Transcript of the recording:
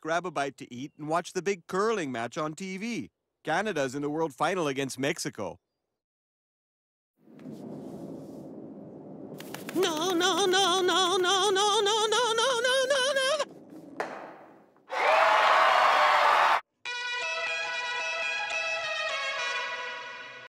grab a bite to eat, and watch the big curling match on TV. Canada's in the World Final against Mexico.